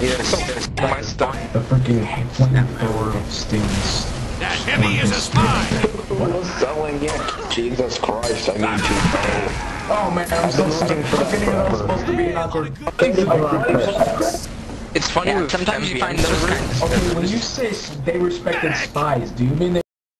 Yeah, so there's my stuff. The freaking flamethrower stings. That heavy is a spy! Well, selling it. Jesus Christ, I need to know. Oh man, I'm so sorry. for that I didn't even know it was forever. supposed to be an awkward. It's funny Yeah, sometimes you MVM find those kinds of Okay, when you say they respected spies, do you mean they